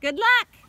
Good luck.